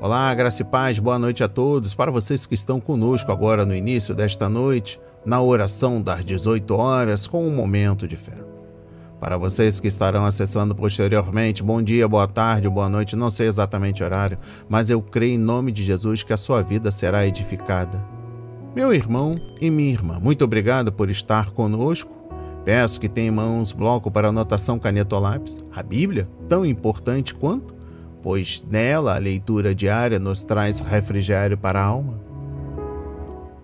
Olá, graça e paz, boa noite a todos. Para vocês que estão conosco agora no início desta noite, na oração das 18 horas, com um momento de fé. Para vocês que estarão acessando posteriormente, bom dia, boa tarde, boa noite, não sei exatamente o horário, mas eu creio em nome de Jesus que a sua vida será edificada. Meu irmão e minha irmã, muito obrigado por estar conosco. Peço que tenha em mãos bloco para anotação caneta ou lápis. A Bíblia, tão importante quanto pois nela a leitura diária nos traz refrigério para a alma.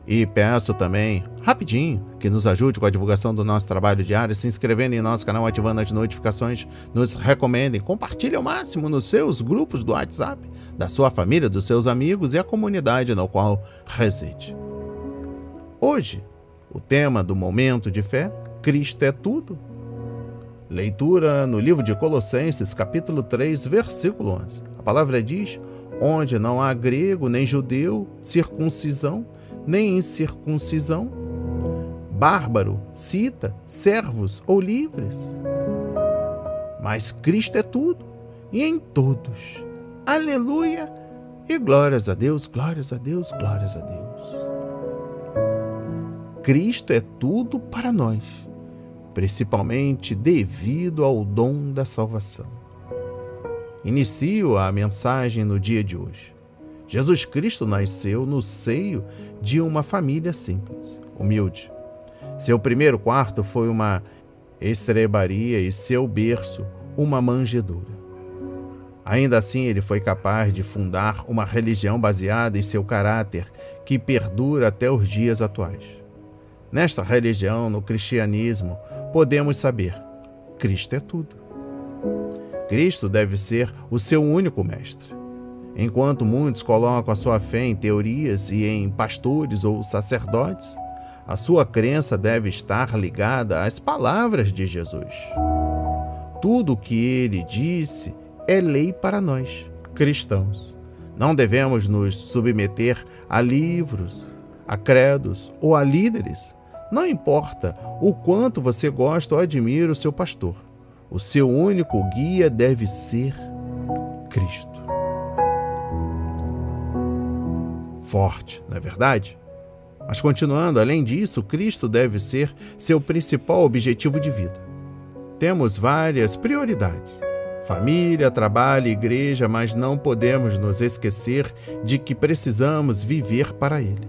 E peço também, rapidinho, que nos ajude com a divulgação do nosso trabalho diário, se inscrevendo em nosso canal, ativando as notificações, nos recomendem, compartilhe ao máximo nos seus grupos do WhatsApp, da sua família, dos seus amigos e a comunidade na qual reside. Hoje, o tema do momento de fé, Cristo é tudo, Leitura no livro de Colossenses, capítulo 3, versículo 11. A palavra diz: Onde não há grego, nem judeu, circuncisão, nem incircuncisão, bárbaro, cita, servos ou livres. Mas Cristo é tudo e em todos. Aleluia! E glórias a Deus, glórias a Deus, glórias a Deus. Cristo é tudo para nós principalmente devido ao dom da salvação. Inicio a mensagem no dia de hoje. Jesus Cristo nasceu no seio de uma família simples, humilde. Seu primeiro quarto foi uma estrebaria e seu berço uma manjedoura. Ainda assim, ele foi capaz de fundar uma religião baseada em seu caráter que perdura até os dias atuais. Nesta religião, no cristianismo, podemos saber: Cristo é tudo. Cristo deve ser o seu único mestre. Enquanto muitos colocam a sua fé em teorias e em pastores ou sacerdotes, a sua crença deve estar ligada às palavras de Jesus. Tudo o que ele disse é lei para nós, cristãos. Não devemos nos submeter a livros, a credos ou a líderes não importa o quanto você gosta ou admira o seu pastor, o seu único guia deve ser Cristo. Forte, não é verdade? Mas continuando, além disso, Cristo deve ser seu principal objetivo de vida. Temos várias prioridades: família, trabalho, igreja, mas não podemos nos esquecer de que precisamos viver para Ele.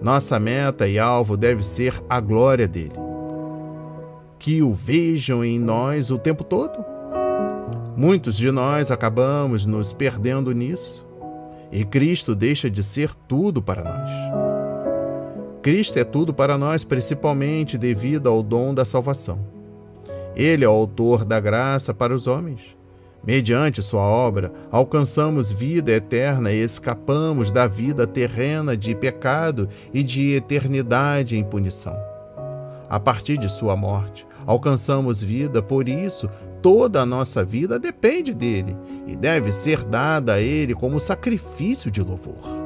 Nossa meta e alvo deve ser a glória dele. Que o vejam em nós o tempo todo. Muitos de nós acabamos nos perdendo nisso, e Cristo deixa de ser tudo para nós. Cristo é tudo para nós, principalmente devido ao dom da salvação. Ele é o autor da graça para os homens. Mediante sua obra, alcançamos vida eterna e escapamos da vida terrena de pecado e de eternidade em punição. A partir de sua morte, alcançamos vida, por isso, toda a nossa vida depende dele e deve ser dada a ele como sacrifício de louvor.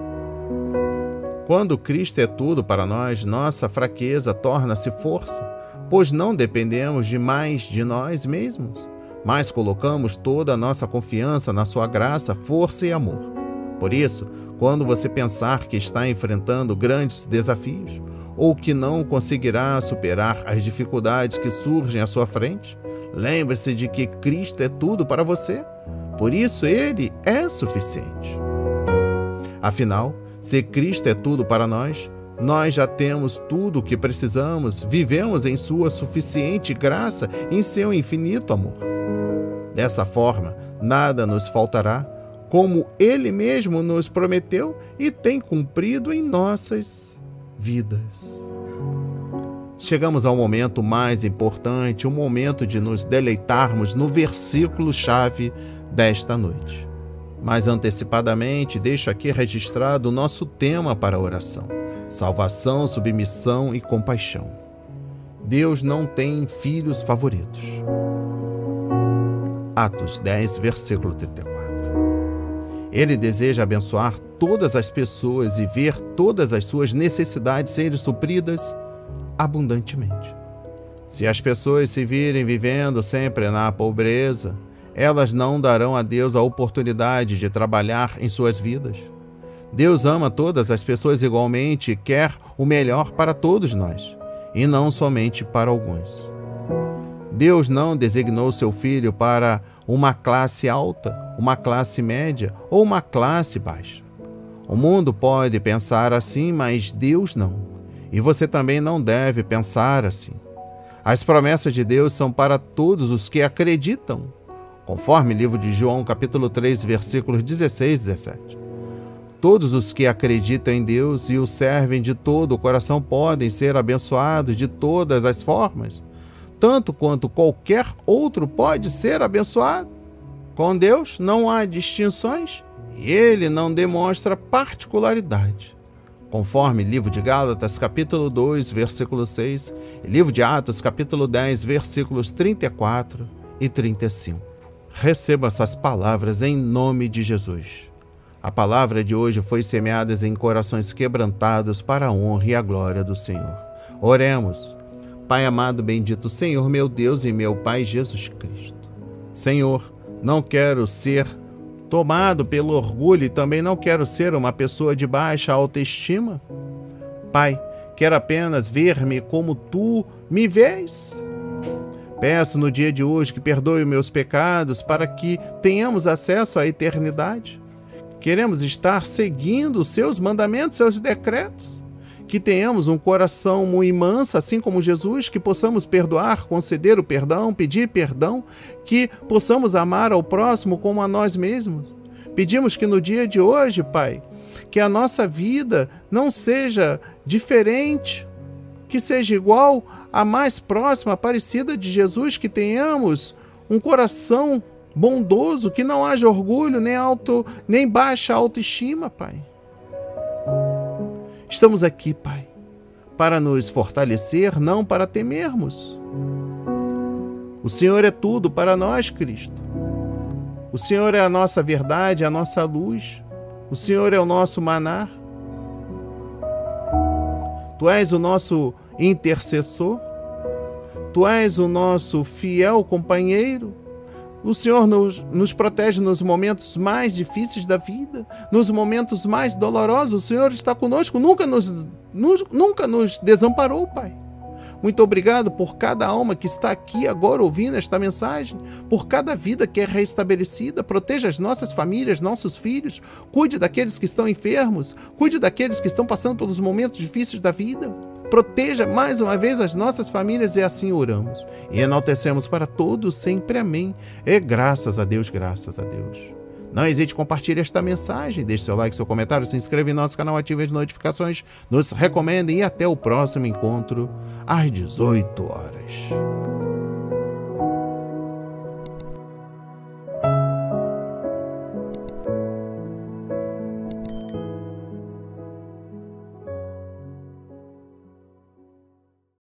Quando Cristo é tudo para nós, nossa fraqueza torna-se força, pois não dependemos de mais de nós mesmos mas colocamos toda a nossa confiança na Sua graça, força e amor. Por isso, quando você pensar que está enfrentando grandes desafios ou que não conseguirá superar as dificuldades que surgem à sua frente, lembre-se de que Cristo é tudo para você. Por isso, Ele é suficiente. Afinal, se Cristo é tudo para nós, nós já temos tudo o que precisamos, vivemos em Sua suficiente graça, em seu infinito amor. Dessa forma, nada nos faltará, como Ele mesmo nos prometeu e tem cumprido em nossas vidas. Chegamos ao momento mais importante, o momento de nos deleitarmos no versículo-chave desta noite. Mas antecipadamente, deixo aqui registrado o nosso tema para a oração: salvação, submissão e compaixão. Deus não tem filhos favoritos. Atos 10, versículo 34. Ele deseja abençoar todas as pessoas e ver todas as suas necessidades serem supridas abundantemente. Se as pessoas se virem vivendo sempre na pobreza, elas não darão a Deus a oportunidade de trabalhar em suas vidas. Deus ama todas as pessoas igualmente e quer o melhor para todos nós, e não somente para alguns. Deus não designou seu filho para uma classe alta, uma classe média ou uma classe baixa. O mundo pode pensar assim, mas Deus não. E você também não deve pensar assim. As promessas de Deus são para todos os que acreditam, conforme livro de João, capítulo 3, versículos 16 e 17. Todos os que acreditam em Deus e o servem de todo o coração podem ser abençoados de todas as formas, tanto quanto qualquer outro pode ser abençoado. Com Deus não há distinções e ele não demonstra particularidade. Conforme livro de Gálatas, capítulo 2, versículo 6, e livro de Atos, capítulo 10, versículos 34 e 35. Receba essas palavras em nome de Jesus. A palavra de hoje foi semeada em corações quebrantados para a honra e a glória do Senhor. Oremos. Pai amado, bendito Senhor, meu Deus e meu Pai Jesus Cristo. Senhor, não quero ser tomado pelo orgulho e também não quero ser uma pessoa de baixa autoestima. Pai, quero apenas ver-me como tu me vês. Peço no dia de hoje que perdoe meus pecados para que tenhamos acesso à eternidade. Queremos estar seguindo os seus mandamentos, seus decretos. Que tenhamos um coração muito manso, assim como Jesus, que possamos perdoar, conceder o perdão, pedir perdão, que possamos amar ao próximo como a nós mesmos. Pedimos que no dia de hoje, Pai, que a nossa vida não seja diferente, que seja igual a mais próxima, parecida de Jesus, que tenhamos um coração bondoso, que não haja orgulho, nem alto, nem baixa autoestima, Pai. Estamos aqui, Pai, para nos fortalecer, não para temermos. O Senhor é tudo para nós, Cristo. O Senhor é a nossa verdade, a nossa luz. O Senhor é o nosso maná. Tu és o nosso intercessor, tu és o nosso fiel companheiro. O Senhor nos, nos, protege nos momentos mais difíceis da vida, nos momentos mais dolorosos. O Senhor está conosco, nunca nos, nos, nunca nos desamparou, Pai. Muito obrigado por cada alma que está aqui agora ouvindo esta mensagem, por cada vida que é restabelecida. Proteja as nossas famílias, nossos filhos. Cuide daqueles que estão enfermos. Cuide daqueles que estão passando pelos momentos difíceis da vida. Proteja mais uma vez as nossas famílias e assim oramos. E enaltecemos para todos sempre. Amém. É graças a Deus, graças a Deus. Não hesite em compartilhar esta mensagem, deixe seu like, seu comentário, se inscreva em nosso canal, ative as notificações, nos recomendem e até o próximo encontro às 18 horas.